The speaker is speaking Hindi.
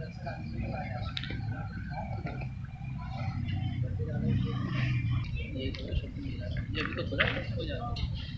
ये तो शक्ति मिला ये भी तो खुदा हो जाता है।